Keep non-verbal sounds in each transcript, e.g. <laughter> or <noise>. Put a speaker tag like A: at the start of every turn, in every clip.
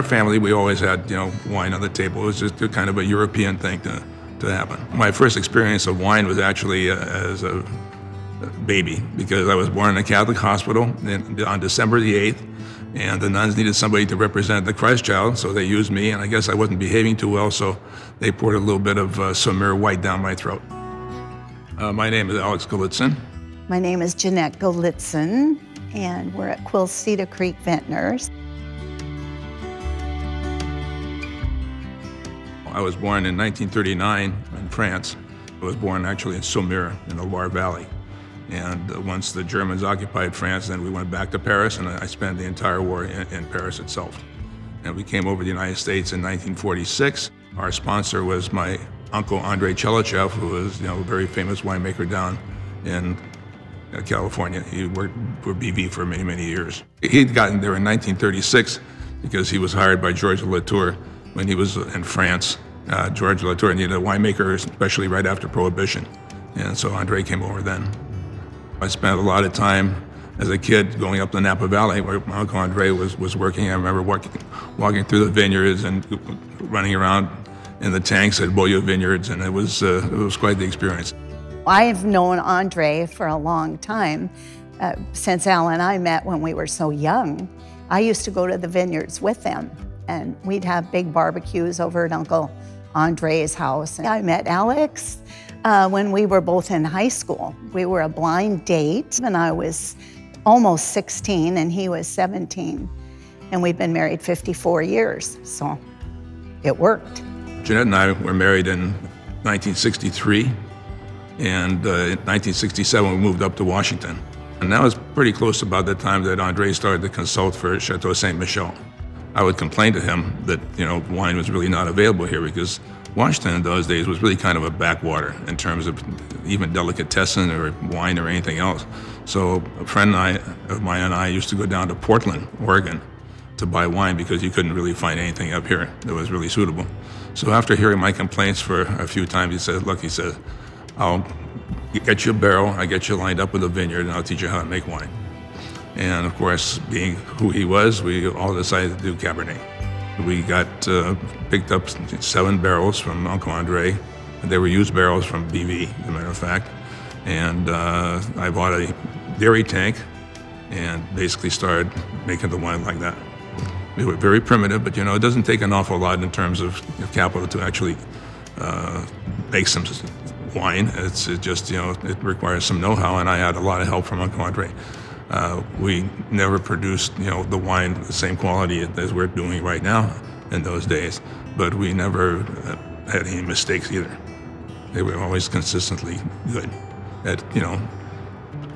A: our family, we always had, you know, wine on the table. It was just kind of a European thing to, to happen. My first experience of wine was actually uh, as a baby because I was born in a Catholic hospital on December the 8th, and the nuns needed somebody to represent the Christ child, so they used me, and I guess I wasn't behaving too well, so they poured a little bit of uh, Saumur white down my throat. Uh, my name is Alex Golitzin.
B: My name is Jeanette Golitzin, and we're at Quilceda Creek Vintners.
A: I was born in 1939 in France. I was born actually in Saumur in the Loire Valley. And uh, once the Germans occupied France, then we went back to Paris, and I spent the entire war in, in Paris itself. And we came over to the United States in 1946. Our sponsor was my uncle Andrei Tchelistcheff, who was you know a very famous winemaker down in uh, California. He worked for BV for many many years. He'd gotten there in 1936 because he was hired by Georges Latour when he was in France. Uh, Georges Latour needed a winemaker, especially right after Prohibition, and so Andre came over then. I spent a lot of time as a kid going up the Napa Valley where my Uncle Andre was, was working. I remember walking, walking through the vineyards and running around in the tanks at Beaulieu Vineyards, and it was, uh, it was quite the experience.
B: I've known Andre for a long time, uh, since Al and I met when we were so young. I used to go to the vineyards with them, and we'd have big barbecues over at Uncle Andre's house. And I met Alex uh, when we were both in high school. We were a blind date, and I was almost 16 and he was 17. And we've been married 54 years, so it worked.
A: Jeanette and I were married in 1963, and uh, in 1967 we moved up to Washington. And that was pretty close about the time that Andre started to consult for Chateau Saint Michelle. I would complain to him that you know wine was really not available here because Washington in those days was really kind of a backwater in terms of even delicatessen or wine or anything else. So a friend I, of mine and I used to go down to Portland, Oregon, to buy wine because you couldn't really find anything up here that was really suitable. So after hearing my complaints for a few times, he said, "Look," he said, "I'll get you a barrel, I get you lined up with a vineyard, and I'll teach you how to make wine." And of course, being who he was, we all decided to do Cabernet. We got uh, picked up seven barrels from Uncle Andre. They were used barrels from BV, as a matter of fact. And uh, I bought a dairy tank and basically started making the wine like that. We were very primitive, but you know, it doesn't take an awful lot in terms of capital to actually uh, make some wine. It's it just, you know, it requires some know-how, and I had a lot of help from Uncle Andre. Uh, we never produced, you know, the wine the same quality as we're doing right now in those days, but we never uh, had any mistakes either. They were always consistently good at, you know,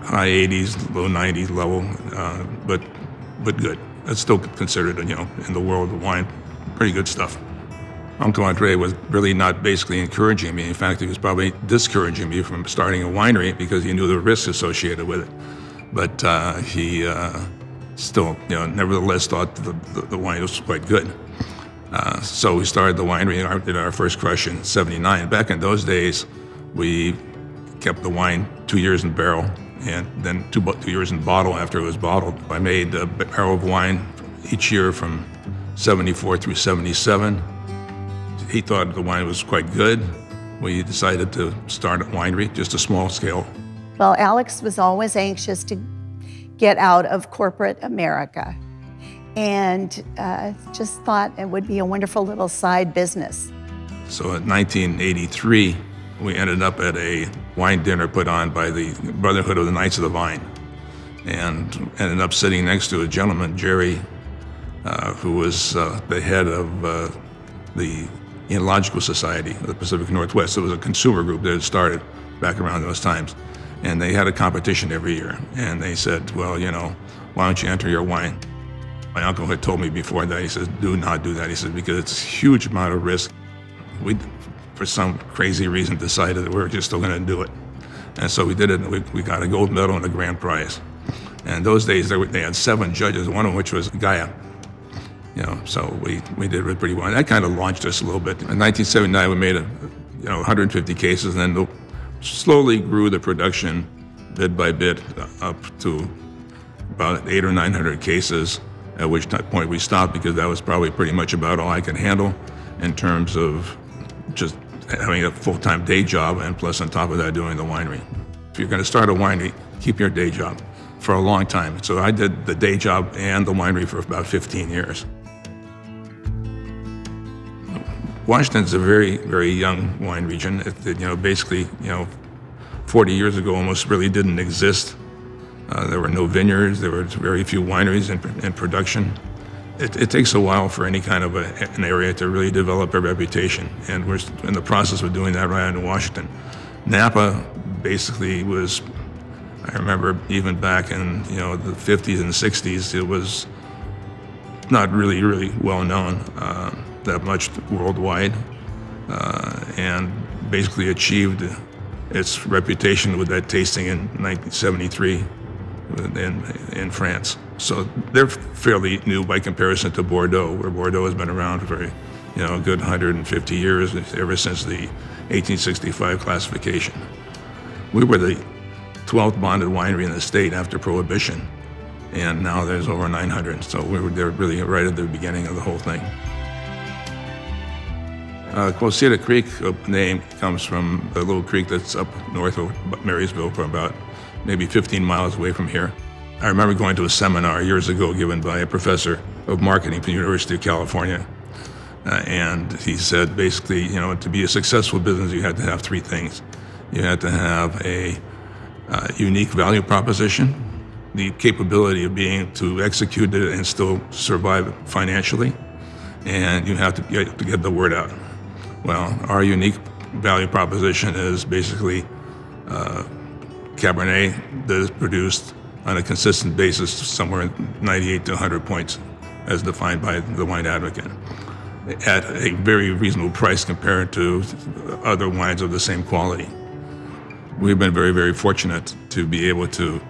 A: high 80s, low 90s level, uh, but but good. That's still considered, you know, in the world of wine, pretty good stuff. Uncle Andre was really not basically encouraging me. In fact, he was probably discouraging me from starting a winery because he knew the risks associated with it but uh, he uh, still, you know, nevertheless thought the, the, the wine was quite good. Uh, so we started the winery, our, did our first crush in 79. Back in those days, we kept the wine two years in barrel and then two, two years in bottle after it was bottled. I made a barrel of wine each year from 74 through 77. He thought the wine was quite good. We decided to start a winery, just a small scale
B: well, Alex was always anxious to get out of corporate America and uh, just thought it would be a wonderful little side business.
A: So in 1983, we ended up at a wine dinner put on by the Brotherhood of the Knights of the Vine and ended up sitting next to a gentleman, Jerry, uh, who was uh, the head of uh, the Enological Society of the Pacific Northwest. It was a consumer group that had started back around those times and they had a competition every year. And they said, well, you know, why don't you enter your wine? My uncle had told me before that, he says, do not do that. He says, because it's a huge amount of risk. We, for some crazy reason, decided that we were just still going to do it. And so we did it, and we, we got a gold medal and a grand prize. And those days, they, were, they had seven judges, one of which was Gaia. You know, so we, we did it pretty well. And that kind of launched us a little bit. In 1979, we made a, you know, 150 cases, and then the, slowly grew the production bit by bit up to about eight or 900 cases at which point we stopped because that was probably pretty much about all I could handle in terms of just having a full-time day job and plus on top of that doing the winery. If you're going to start a winery, keep your day job for a long time. So I did the day job and the winery for about 15 years. Washington's a very, very young wine region. It, you know, basically, you know, 40 years ago almost really didn't exist. Uh, there were no vineyards. There were very few wineries in, in production. It, it, takes a while for any kind of a, an area to really develop a reputation, and we're in the process of doing that right in Washington. Napa basically was, I remember even back in you know the 50s and 60s, it was not really really well known uh, that much worldwide, uh, and basically achieved its reputation with that tasting in 1973 in, in France. So they're fairly new by comparison to Bordeaux, where Bordeaux has been around for you know, a good 150 years, ever since the 1865 classification. We were the 12th bonded winery in the state after Prohibition, and now there's over 900. So we were there really right at the beginning of the whole thing. Uh, Quilceda Creek name comes from a little creek that's up north of Marysville, for about maybe 15 miles away from here. I remember going to a seminar years ago given by a professor of marketing from the University of California. Uh, and he said basically, you know, to be a successful business, you had to have three things. You had to have a uh, unique value proposition, the capability of being to execute it and still survive financially, and you have to get, to get the word out. Well, our unique value proposition is basically uh, Cabernet that is produced on a consistent basis somewhere 98 to 100 points as defined by the wine advocate at a very reasonable price compared to other wines of the same quality. We've been very, very fortunate to be able to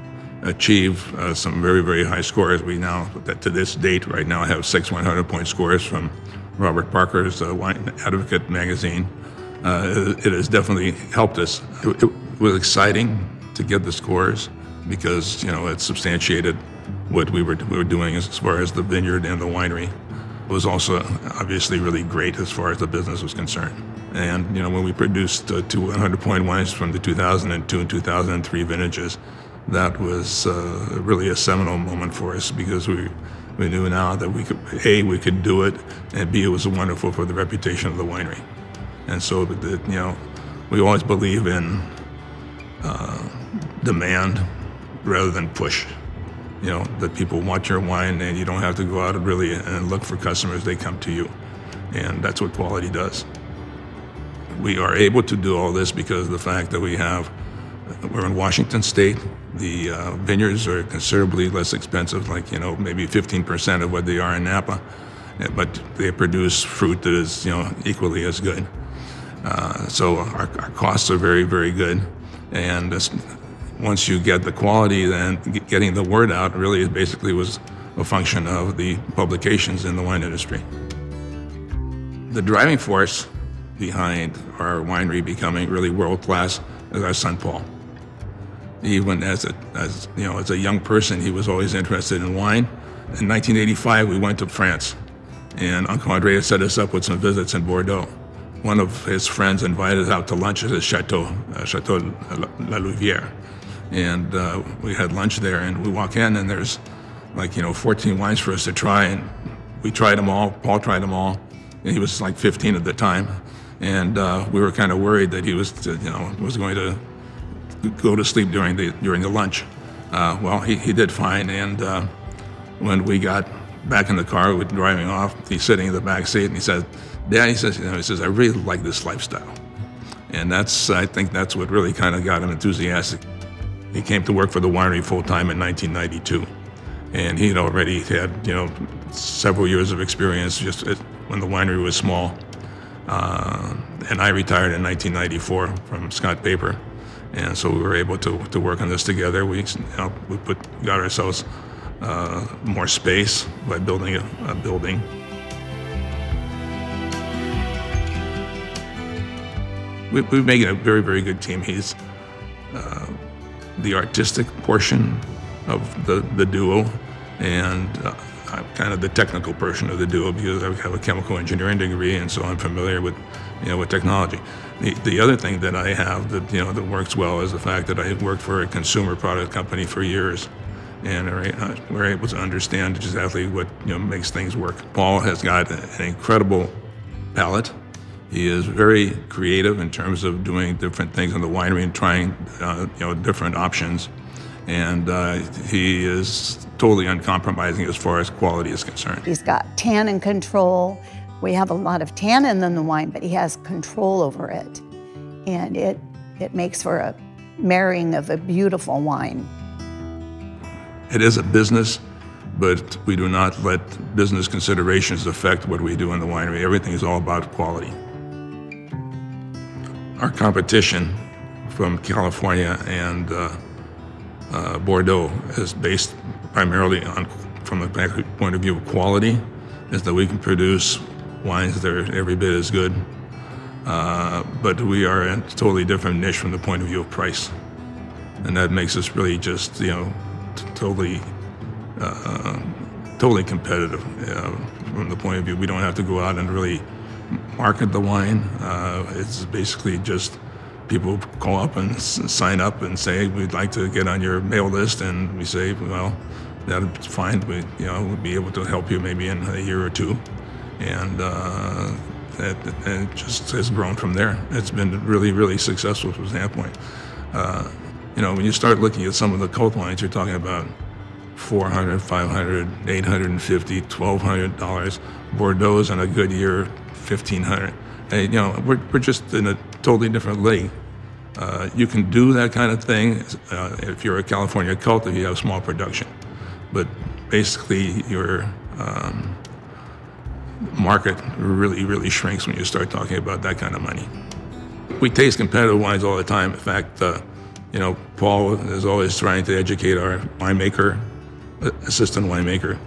A: achieve uh, some very, very high scores. We now, to this date, right now, have six 100 point scores from Robert Parker's uh, Wine Advocate magazine. Uh, it, it, has definitely helped us. It, it, was exciting to get the scores because you know it substantiated what we were we were doing as far as the vineyard and the winery. It was also obviously really great as far as the business was concerned. And you know when we produced uh, two 100 point wines from the 2002 and 2003 vintages, that was uh, really a seminal moment for us because we we knew now that we could, A, we could do it, and B, it was wonderful for the reputation of the winery. And so, you know, we always believe in uh, demand rather than push. You know, that people want your wine and you don't have to go out and really and look for customers, they come to you. And that's what quality does. We are able to do all this because of the fact that we have we're in Washington State. The uh, vineyards are considerably less expensive, like you know maybe 15% of what they are in Napa, eh, but they produce fruit that is you know equally as good. Uh, so our, our, costs are very very good, and once you get the quality, then getting the word out really basically was a function of the publications in the wine industry. The driving force behind our winery becoming really world class is our son Paul. Even as a, as, you know, as a young person, he was always interested in wine. In 1985, we went to France, and Uncle Andrea set us up with some visits in Bordeaux. One of his friends invited us out to lunch at his chateau, uh, Chateau La Louvière. And uh, we had lunch there, and we walk in, and there's like, you know, 14 wines for us to try, and we tried them all. Paul tried them all. And he was like 15 at the time. And uh, we were kind of worried that he was, you know, was going to go to sleep during the during the lunch. Uh, well, he, he did fine, and uh, when we got back in the car, we were driving off. He's sitting in the back seat, and he said, "Dad," he says, you know, he says, "I really like this lifestyle," and that's I think that's what really kind of got him enthusiastic. He came to work for the winery full time in 1992, and he had already had you know several years of experience just when the winery was small. Uh, and I retired in 1994 from Scott Paper. And so we were able to, to work on this together. We, you know, we put, got ourselves uh, more space by building a, a building. We, we've made a very, very good team. He's uh, the artistic portion of the, the duo, and uh, I'm kind of the technical person of the duo because I have a chemical engineering degree, and so I'm familiar with, you know, with technology. The, the other thing that I have that you know that works well is the fact that I worked for a consumer product company for years, and uh, we're able to understand exactly what you know makes things work. Paul has got an incredible palate. He is very creative in terms of doing different things in the winery and trying uh, you know different options and uh, he is totally uncompromising as far as quality is concerned.
B: He's got tannin control. We have a lot of tannin in the wine, but he has control over it, and it it makes for a marrying of a beautiful wine.
A: It is a business, but we do not let business considerations affect what we do in the winery. Everything is all about quality. Our competition from California and uh, uh, Bordeaux is based primarily on, from a point of view of quality, is that we can produce wines that are every bit as good. Uh, but we are in a totally different niche from the point of view of price. And that makes us really just, you know, t- totally, uh, totally competitive uh, from the point of view. We don't have to go out and really market the wine. Uh, it's basically just people call up and sign up and say we'd like to get on your mail list, and we say, well, that's fine. We, you know, we'll be able to help you maybe in a year or two, and uh, it, it just has grown from there. It's been really, really successful from standpoint. Uh, you know, when you start looking at some of the cult wines, you're talking about 400, 500, 850, 1200 dollars. Bordeaux's in a good year, 1500. Hey, you know, we're, we're just in a totally different league. Uh, you can do that kind of thing uh, if you're a California cult, if you have small production. But basically, your um, market really, really shrinks when you start talking about that kind of money. We taste competitive wines all the time. In fact, uh, you know, Paul is always trying to educate our winemaker, assistant winemaker,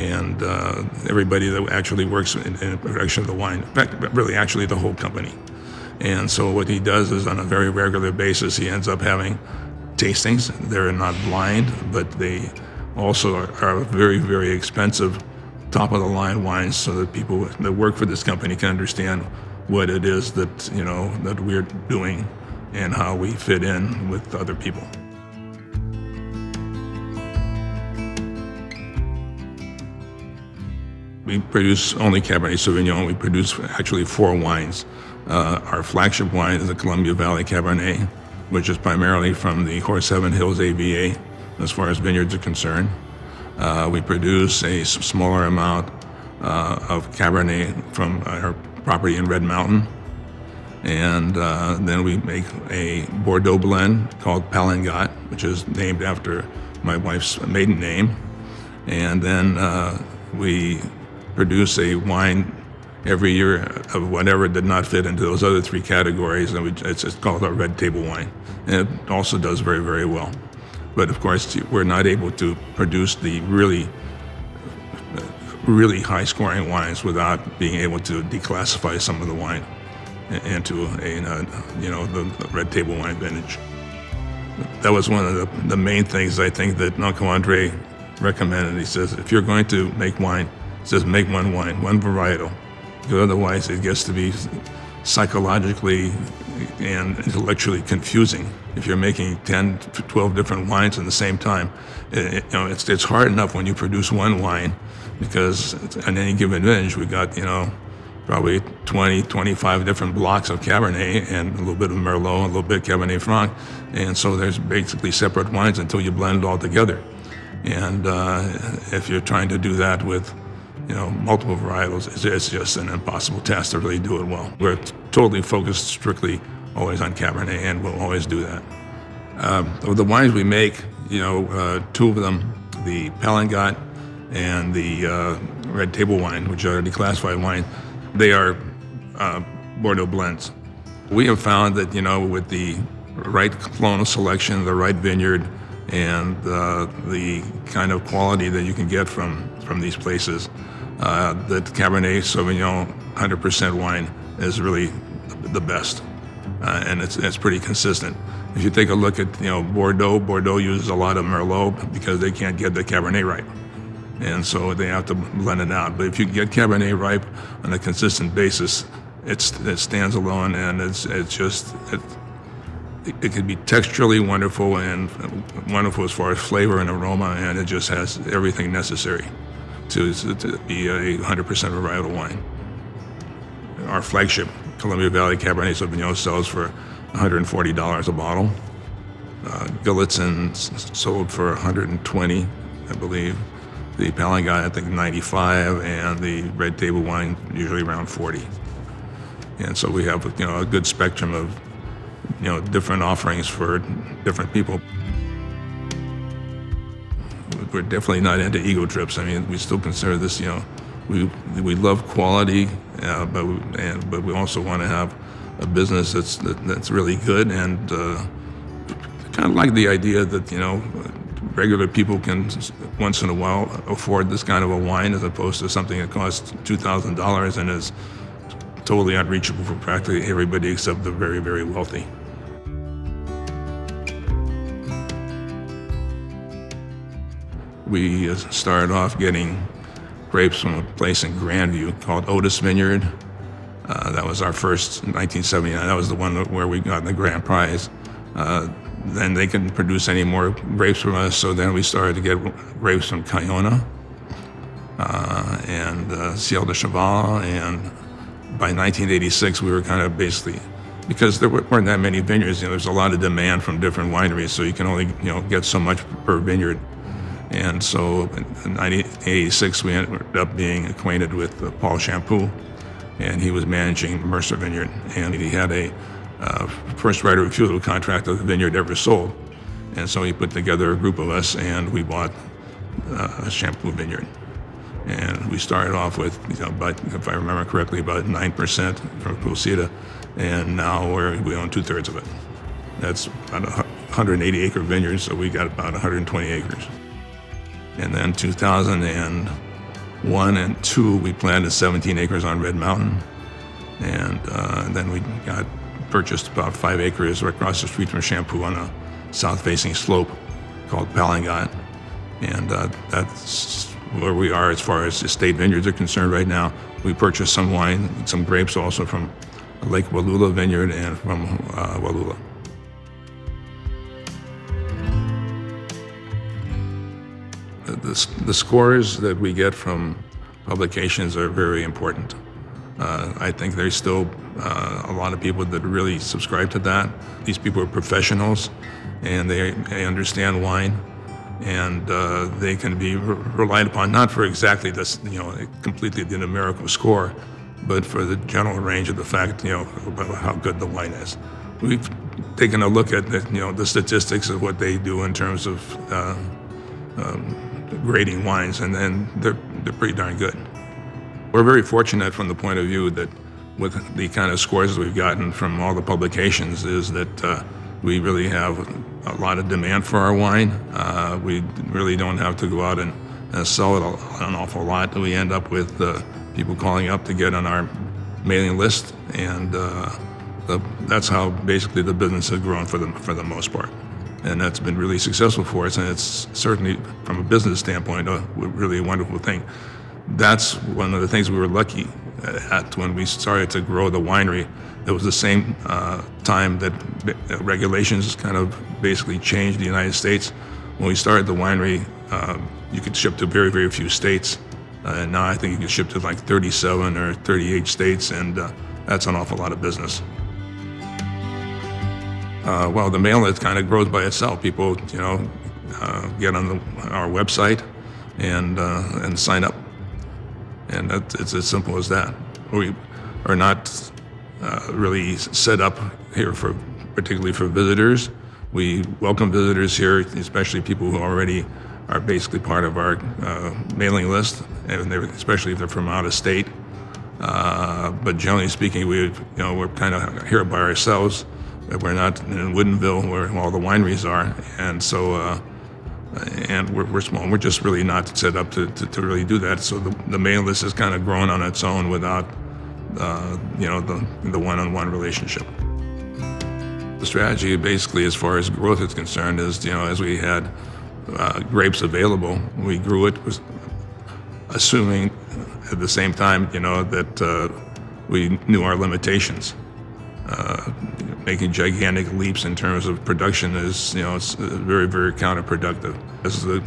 A: and uh, everybody that actually works in, in the production of the wine. In fact, really, actually, the whole company. And so what he does is on a very regular basis, he ends up having tastings. They're not blind, but they also are, are very, very expensive, top of the line wines, so that people that work for this company can understand what it is that you know that we're doing and how we fit in with other people. We produce only Cabernet Sauvignon. We produce actually four wines. Uh, our flagship wine is the Columbia Valley Cabernet, which is primarily from the Horse Heaven Hills AVA, as far as vineyards are concerned. Uh, we produce a smaller amount uh, of Cabernet from our property in Red Mountain. And uh, then we make a Bordeaux blend called Palengat, which is named after my wife's maiden name. And then uh, we produce a wine every year of whatever did not fit into those other three categories, and we, it's, it's called our red table wine. And it also does very, very well. But of course, we're not able to produce the really, really high scoring wines without being able to declassify some of the wine into a, you know, the, red table wine vintage. That was one of the, the main things I think that Uncle Andre recommended. He says, if you're going to make wine, says make one wine, one varietal. Because otherwise it gets to be psychologically and intellectually confusing. If you're making 10 to 12 different wines at the same time, it, you know, it's, it's hard enough when you produce one wine because on any given vintage, we got, you know, probably 20, 25 different blocks of Cabernet and a little bit of Merlot, a little bit of Cabernet Franc. And so there's basically separate wines until you blend it all together. And uh, if you're trying to do that with you know, multiple varietals, it's, just an impossible task to really do it well. We're totally focused strictly always on Cabernet, and we'll always do that. Um, the wines we make, you know, uh, two of them, the Palengat and the uh, Red Table Wine, which are declassified wine, they are uh, Bordeaux blends. We have found that, you know, with the right clonal selection, the right vineyard, and uh, the kind of quality that you can get from, from these places, uh, that Cabernet Sauvignon 100% wine is really the best, uh, and it's it's pretty consistent. If you take a look at you know Bordeaux, Bordeaux uses a lot of Merlot because they can't get the Cabernet right, and so they have to blend it out. But if you get Cabernet ripe on a consistent basis, it's, it stands alone, and it's it's just it, it can be texturally wonderful and wonderful as far as flavor and aroma, and it just has everything necessary to, to be a 100% varietal wine. Our flagship Columbia Valley Cabernet Sauvignon sells for $140 a bottle. Uh, Galitzin sold for 120, I believe. The Palengat, I think, 95, and the Red Table wine usually around 40. And so we have, you know, a good spectrum of, you know, different offerings for different people. We're definitely not into ego trips. I mean, we still consider this, you know, we we love quality, uh, but we, and but we also want to have a business that's that, that's really good and uh, kind of like the idea that you know regular people can once in a while afford this kind of a wine as opposed to something that costs two thousand dollars and is totally unreachable for practically everybody except the very very wealthy. We started off getting grapes from a place in Grandview called Otis Vineyard. Uh, that was our first 1979. That was the one where we got the grand prize. Uh, then they couldn't produce any more grapes from us, so then we started to get grapes from Kiona uh, and uh, Ciel de Cheval. And by 1986, we were kind of basically because there weren't that many vineyards. You know, there's a lot of demand from different wineries, so you can only you know get so much per vineyard. And so in 1986, we ended up being acquainted with uh, Paul Champoux, and he was managing Mercer Vineyard. And he had a uh, first right of refusal contract that the vineyard ever sold. And so he put together a group of us, and we bought uh, a Champoux Vineyard. And we started off with, you know, about, if I remember correctly, about 9% from Quilceda, and now we own two thirds of it. That's about a 180 acre vineyard, so we got about 120 acres. And then 2001 and 2, we planted 17 acres on Red Mountain. And uh, then we got purchased about five acres right across the street from Champoux on a south-facing slope called Palengat. And uh, that's where we are as far as estate vineyards are concerned right now. We purchased some wine, some grapes also from Lake Wallula Vineyard and from uh, Wallula. The, the scores that we get from publications are very important. Uh, I think there's still uh, a lot of people that really subscribe to that. These people are professionals, and they, they understand wine, and uh, they can be re- relied upon not for exactly this, you know, completely the numerical score, but for the general range of the fact, you know, about how good the wine is. We've taken a look at the, you know, the statistics of what they do in terms of uh, um, grading wines, and then they're, they're pretty darn good. We're very fortunate from the point of view that with the kind of scores we've gotten from all the publications is that uh, we really have a lot of demand for our wine. Uh, we really don't have to go out and, and sell it an awful lot. We end up with uh, people calling up to get on our mailing list, and uh, the, that's how basically the business has grown for the, for the most part and that's been really successful for us. And it's certainly, from a business standpoint, a really wonderful thing. That's one of the things we were lucky at when we started to grow the winery. It was the same uh, time that regulations kind of basically changed the United States. When we started the winery, uh, you could ship to very, very few states. Uh, and now I think you can ship to like 37 or 38 states, and uh, that's an awful lot of business uh, well, the mail list kind of grows by itself. People, you know, uh, get on the, our website and uh, and sign up, and that, it's as simple as that. We are not uh, really set up here for particularly for visitors. We welcome visitors here, especially people who already are basically part of our uh, mailing list, and especially if they're from out of state. Uh, but generally speaking, we you know we're kind of here by ourselves we're not in Woodinville where all the wineries are, and so uh, and we're, we're, small. We're just really not set up to, to, to really do that. So the, the mailing list has kind of grown on its own without uh, you know the the one-on-one relationship. The strategy, basically, as far as growth is concerned, is you know as we had uh, grapes available, we grew it assuming at the same time, you know, that uh, we knew our limitations. Uh, making gigantic leaps in terms of production is, you know, it's uh, very, very counterproductive. As the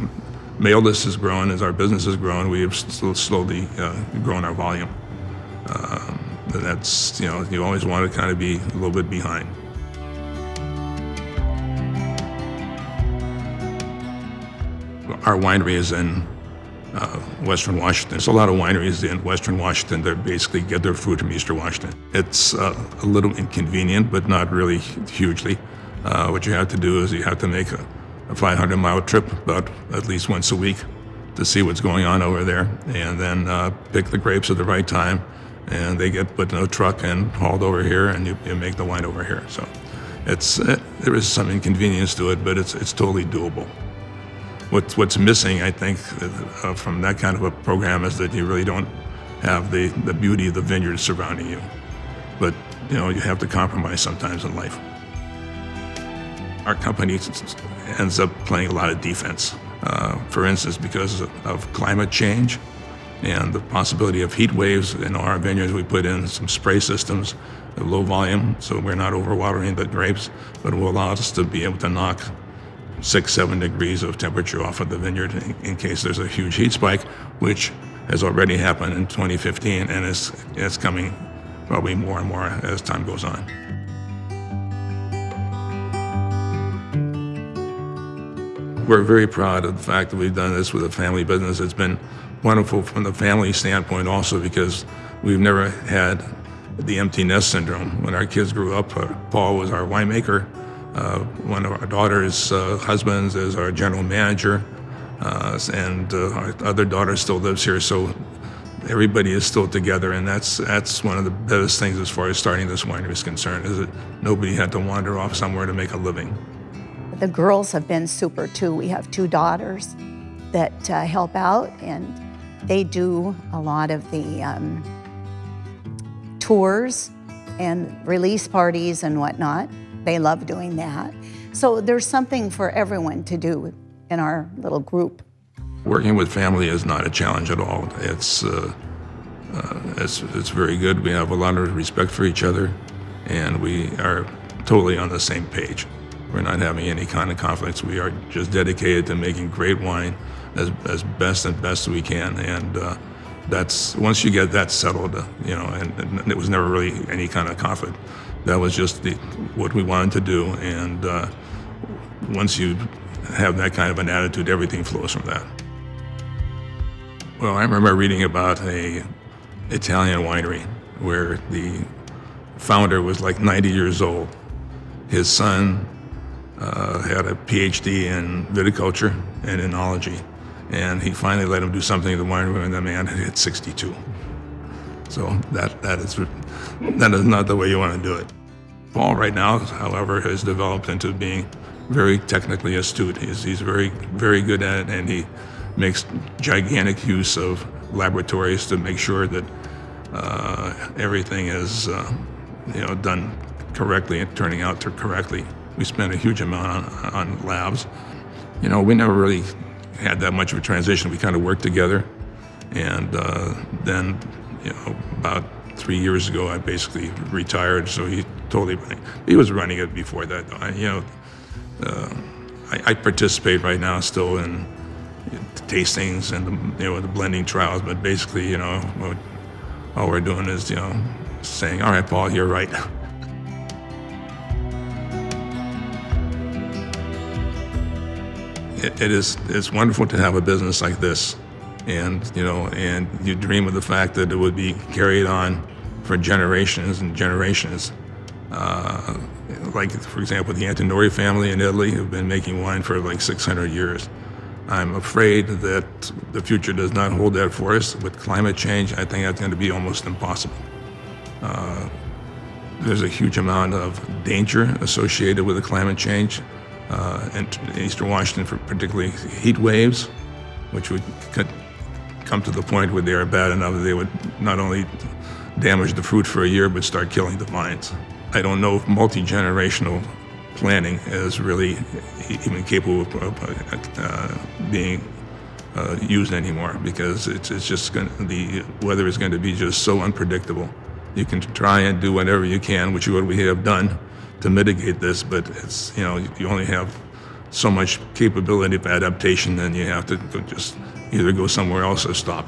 A: mail list has grown, as our business has grown, we have slowly uh, grown our volume. Um, that's, you know, you always want to kind of be a little bit behind. Our winery is in uh, Western Washington. There's a lot of wineries in Western Washington that basically get their fruit from Eastern Washington. It's uh, a little inconvenient, but not really hugely. Uh, what you have to do is you have to make a, a 500 mile trip about at least once a week to see what's going on over there, and then uh, pick the grapes at the right time, and they get put in a truck and hauled over here, and you, you make the wine over here. So it's it, there is some inconvenience to it, but it's it's totally doable. What's what's missing, I think, uh, from that kind of a program is that you really don't have the the beauty of the vineyard surrounding you. But you know, you have to compromise sometimes in life. Our company ends up playing a lot of defense. Uh, for instance, because of climate change and the possibility of heat waves in our vineyards, we put in some spray systems at low volume, so we're not overwatering the grapes, but it will allow us to be able to knock six, seven degrees of temperature off of the vineyard in, case there's a huge heat spike, which has already happened in 2015 and is, is coming probably more and more as time goes on. We're very proud of the fact that we've done this with a family business. It's been wonderful from the family standpoint also because we've never had the empty nest syndrome. When our kids grew up, uh, Paul was our winemaker uh, one of our daughter's uh, husbands is our general manager, uh, and our other daughter still lives here. So everybody is still together, and that's that's one of the best things as far as starting this winery is concerned. Is that nobody had to wander off somewhere to make a living.
B: The girls have been super too. We have two daughters that uh, help out, and they do a lot of the um, tours and release parties and whatnot. They love doing that. So there's something for everyone to do in our little group.
A: Working with family is not a challenge at all. It's, uh, uh, it's, it's very good. We have a lot of respect for each other, and we are totally on the same page. We're not having any kind of conflicts. We are just dedicated to making great wine as, as best and best we can. And uh, that's once you get that settled, you know, and, and, it was never really any kind of conflict. That was just the, what we wanted to do, and uh, once you have that kind of an attitude, everything flows from that. Well, I remember reading about a Italian winery where the founder was like 90 years old. His son uh, had a PhD in viticulture and enology and he finally let him do something in the winery, and the man had hit 62. So that that is that is not the way you want to do it. Paul right now, however, has developed into being very technically astute. He's, he's very very good at it, and he makes gigantic use of laboratories to make sure that uh, everything is uh, you know done correctly and turning out correctly. We spend a huge amount on, on labs. You know, we never really had that much of a transition. We kind of worked together, and uh, then, you know, about three years ago, I basically retired. So he totally he was running it before that. I, you know, uh, I, I, participate right now still in tastings and the, you know the blending trials, but basically, you know, what, all we're doing is you know saying, "All right, Paul, you're right." <laughs> it, it is it's wonderful to have a business like this, and you know, and you dream of the fact that it would be carried on for generations and generations. Uh, like, for example, the Antinori family in Italy have been making wine for like 600 years. I'm afraid that the future does not hold that for us. With climate change, I think that's going to be almost impossible. Uh, there's a huge amount of danger associated with the climate change uh, in eastern Washington for particularly heat waves, which would come to the point where they are bad enough that they would not only damage the fruit for a year, but start killing the vines. I don't know if multi-generational planning is really even capable of uh, being uh, used anymore because it's, it's just going the weather is going to be just so unpredictable. You can try and do whatever you can, which is what we have done to mitigate this, but it's you know you only have so much capability of adaptation, and you have to just either go somewhere else or stop.